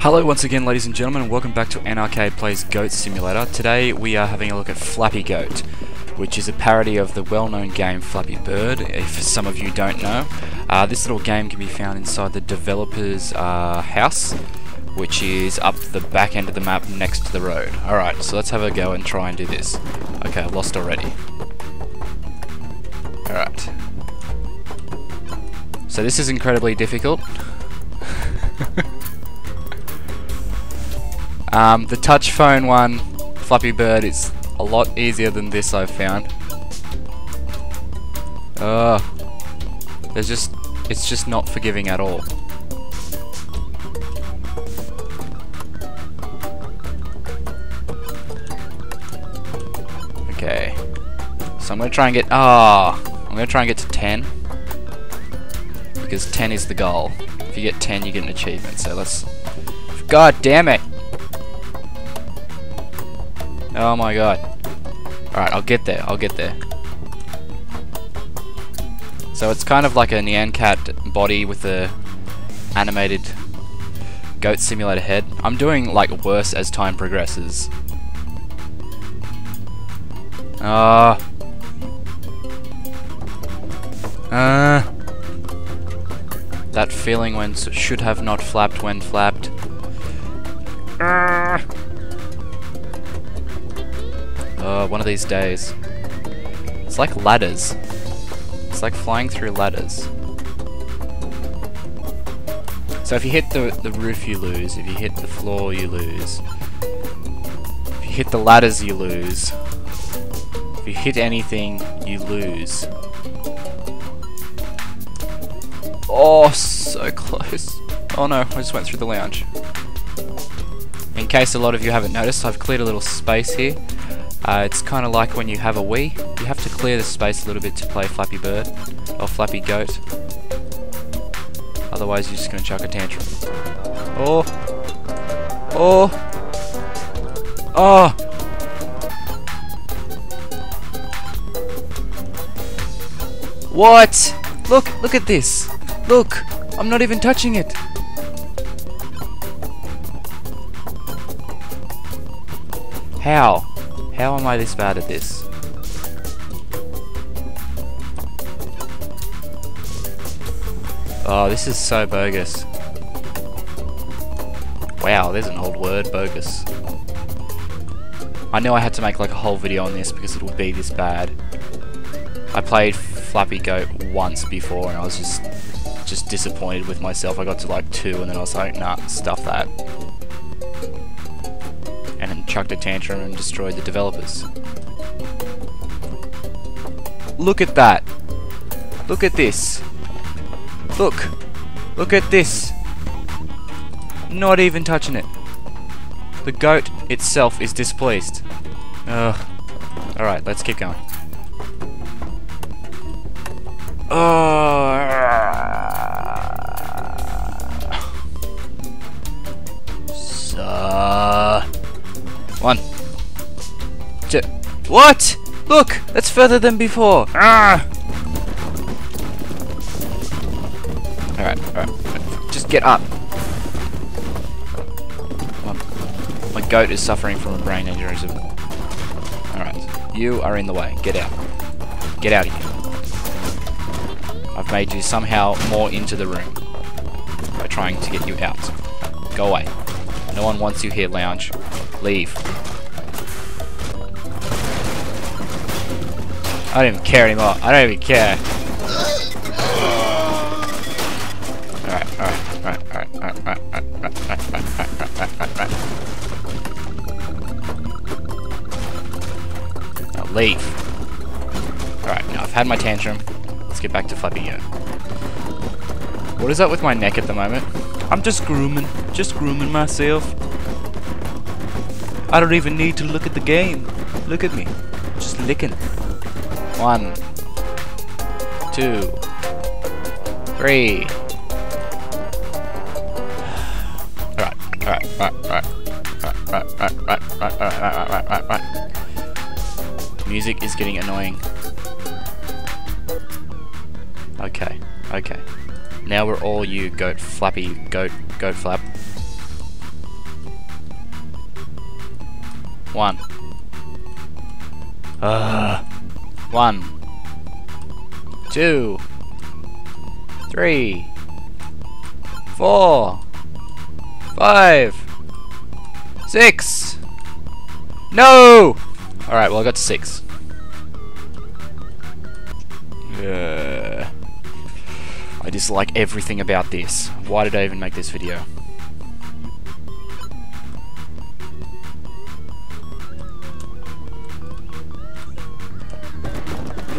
Hello once again ladies and gentlemen and welcome back to AnArcade Plays Goat Simulator. Today we are having a look at Flappy Goat, which is a parody of the well-known game Flappy Bird, if some of you don't know. Uh, this little game can be found inside the developer's uh, house, which is up the back end of the map next to the road. Alright, so let's have a go and try and do this. Okay, I've lost already. Alright. So this is incredibly difficult. Um, the touch phone one, Flappy Bird, is a lot easier than this I've found. Ugh. There's just, it's just not forgiving at all. Okay. So I'm gonna try and get, ah, oh, I'm gonna try and get to 10. Because 10 is the goal. If you get 10, you get an achievement, so let's, god damn it! Oh my god. Alright, I'll get there, I'll get there. So it's kind of like a Nyan Cat body with a animated goat simulator head. I'm doing like worse as time progresses. Ah. Uh, uh, that feeling when should have not flapped when flapped. Uh. Uh, one of these days. It's like ladders. It's like flying through ladders. So if you hit the, the roof you lose, if you hit the floor you lose. If you hit the ladders you lose. If you hit anything, you lose. Oh, so close. Oh no, I just went through the lounge. In case a lot of you haven't noticed, I've cleared a little space here. Uh, it's kind of like when you have a Wii, you have to clear the space a little bit to play Flappy Bird, or Flappy Goat. Otherwise you're just going to chuck a tantrum. Oh! Oh! Oh! What? Look, look at this! Look! I'm not even touching it! How? How am I this bad at this? Oh, this is so bogus. Wow, there's an old word, bogus. I knew I had to make like a whole video on this because it would be this bad. I played Flappy Goat once before and I was just just disappointed with myself. I got to like two and then I was like, nah, stuff that chucked a tantrum and destroyed the developers. Look at that! Look at this! Look! Look at this! Not even touching it. The goat itself is displeased. Ugh. Alright, let's keep going. Oh, What? Look! That's further than before! Ah! Alright, alright. Just get up. My goat is suffering from a brain aneurysm. Alright. You are in the way. Get out. Get out of here. I've made you somehow more into the room by trying to get you out. Go away. No one wants you here, lounge. Leave. I don't even care anymore. I don't even care. Alright, alright, alright, alright, alright, alright, alright, alright, alright, Now leave. Alright, now I've had my tantrum. Let's get back to Flappy Goat. What is up with my neck at the moment? I'm just grooming. Just grooming myself. I don't even need to look at the game. Look at me. Just licking. One, two, three. Alright, alright. Music is getting annoying. Okay, okay. Now we're all you, goat flappy, goat, goat flap. One. Ugh one. Two. Three. Four. Five. Six. No! Alright, well I got to six. Uh, I dislike everything about this. Why did I even make this video?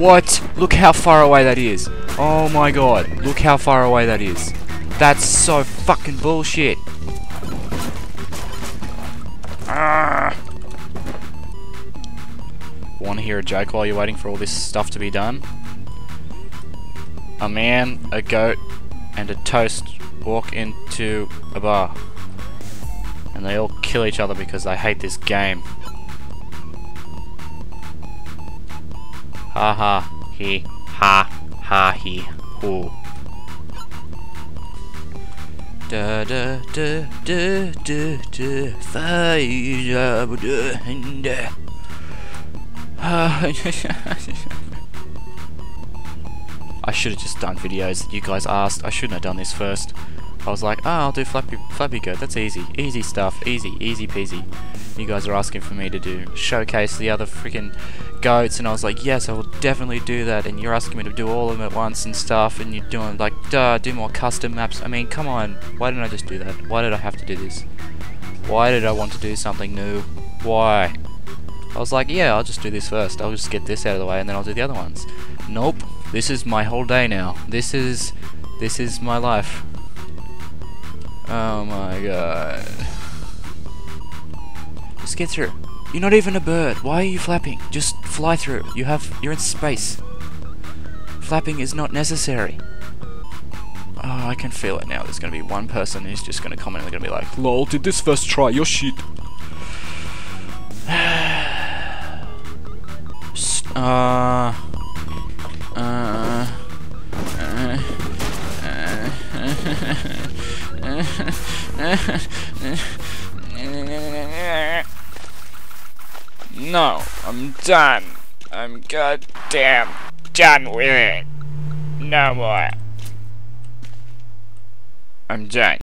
What? Look how far away that is. Oh my god. Look how far away that is. That's so fucking bullshit. Ah. Want to hear a joke while you're waiting for all this stuff to be done? A man, a goat, and a toast walk into a bar. And they all kill each other because they hate this game. Ha ha, he, ha, ha, he, ho. Da da da da da da fire da I should have just done videos that you guys asked. I shouldn't have done this first. I was like, oh, I'll do Flappy, Flappy Goat. That's easy. Easy stuff. Easy. Easy peasy. You guys are asking for me to do showcase the other freaking goats, and I was like, yes, I will definitely do that. And you're asking me to do all of them at once and stuff, and you're doing like, duh, do more custom maps. I mean, come on. Why didn't I just do that? Why did I have to do this? Why did I want to do something new? Why? I was like, yeah, I'll just do this first. I'll just get this out of the way, and then I'll do the other ones. Nope. This is my whole day now. This is, this is my life. Oh my god. Just get through. You're not even a bird. Why are you flapping? Just fly through. You have you're in space. Flapping is not necessary. Oh, I can feel it now. There's gonna be one person who's just gonna comment and they're gonna be like, LOL, did this first try your shit. uh uh, no, I'm done. I'm goddamn done with it. No more. I'm done.